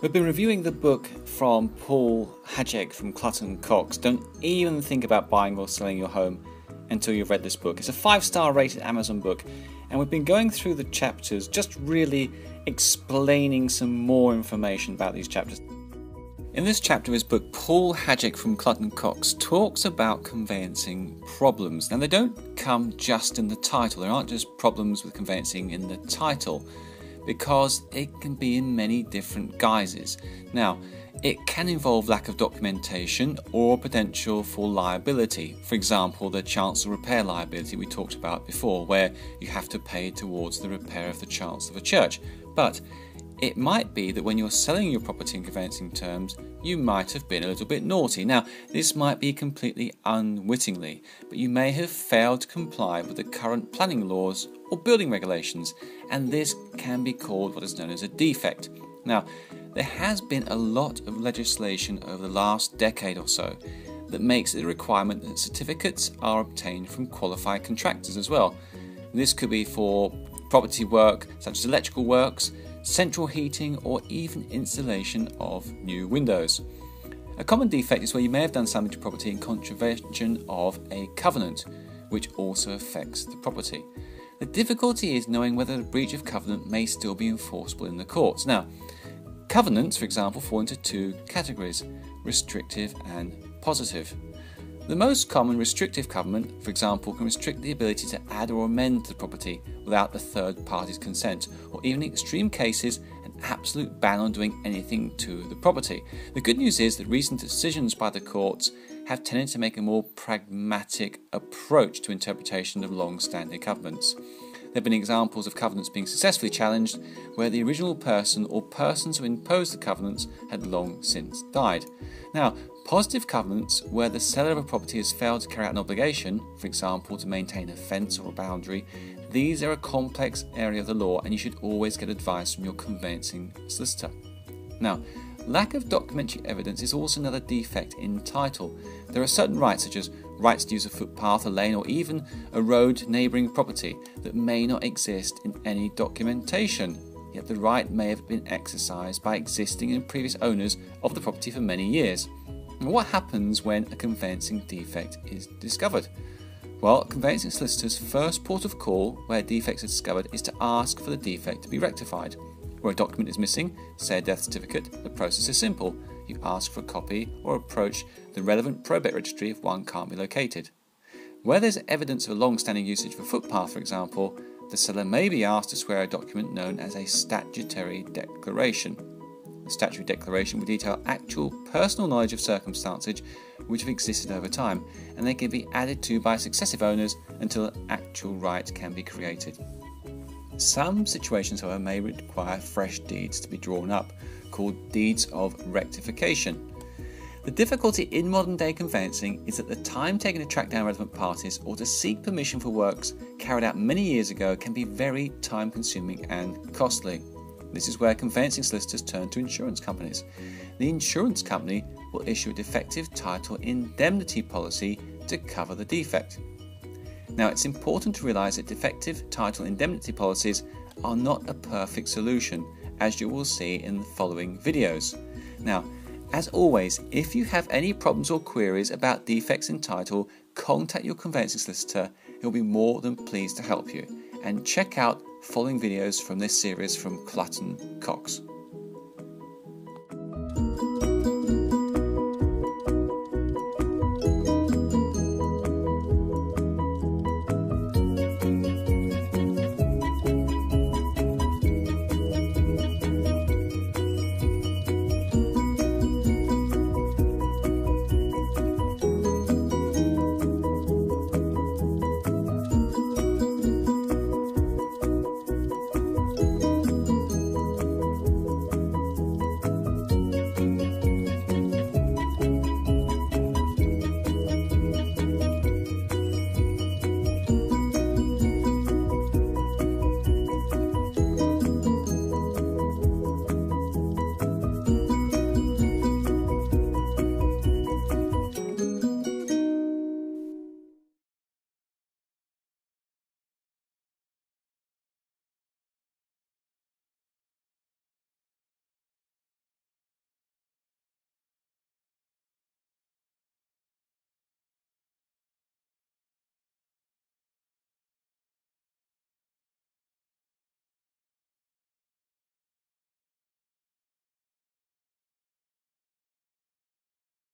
We've been reviewing the book from Paul Hajek from Clutton Cox. Don't even think about buying or selling your home until you've read this book. It's a five star rated Amazon book, and we've been going through the chapters, just really explaining some more information about these chapters. In this chapter of his book, Paul Hajek from Clutton Cox talks about conveyancing problems. Now, they don't come just in the title, there aren't just problems with conveyancing in the title because it can be in many different guises. Now, it can involve lack of documentation or potential for liability. For example, the chancel repair liability we talked about before, where you have to pay towards the repair of the chancel of a church. But it might be that when you're selling your property in conveyancing terms, you might have been a little bit naughty. Now, this might be completely unwittingly, but you may have failed to comply with the current planning laws or building regulations, and this can be called what is known as a defect. Now, there has been a lot of legislation over the last decade or so that makes it a requirement that certificates are obtained from qualified contractors as well. This could be for property work such as electrical works, central heating, or even installation of new windows. A common defect is where you may have done something to property in contravention of a covenant, which also affects the property. The difficulty is knowing whether the breach of covenant may still be enforceable in the courts. Now, covenants, for example, fall into two categories restrictive and positive. The most common restrictive covenant, for example, can restrict the ability to add or amend the property without the third party's consent, or even in extreme cases, an absolute ban on doing anything to the property. The good news is that recent decisions by the courts have tended to make a more pragmatic approach to interpretation of long standing covenants. There have been examples of covenants being successfully challenged where the original person or persons who imposed the covenants had long since died. Now, Positive covenants, where the seller of a property has failed to carry out an obligation, for example, to maintain a fence or a boundary, these are a complex area of the law and you should always get advice from your conveyancing solicitor. Now, lack of documentary evidence is also another defect in title. There are certain rights, such as rights to use a footpath, a lane, or even a road neighbouring property, that may not exist in any documentation. Yet the right may have been exercised by existing and previous owners of the property for many years. What happens when a conveyancing defect is discovered? Well, conveyancing solicitors' first port of call where defects are discovered is to ask for the defect to be rectified. Where a document is missing, say a death certificate, the process is simple. You ask for a copy or approach the relevant probate registry if one can't be located. Where there's evidence of a long standing usage of a footpath, for example, the seller may be asked to swear a document known as a statutory declaration. The statutory declaration will detail actual personal knowledge of circumstances which have existed over time, and they can be added to by successive owners until an actual right can be created. Some situations, however, may require fresh deeds to be drawn up, called deeds of rectification. The difficulty in modern day conveyancing is that the time taken to track down relevant parties or to seek permission for works carried out many years ago can be very time consuming and costly. This is where conveyancing solicitors turn to insurance companies. The insurance company will issue a defective title indemnity policy to cover the defect. Now, it's important to realize that defective title indemnity policies are not a perfect solution, as you will see in the following videos. Now, as always, if you have any problems or queries about defects in title, contact your conveyancing solicitor. He'll be more than pleased to help you. And check out following videos from this series from Clutton Cox.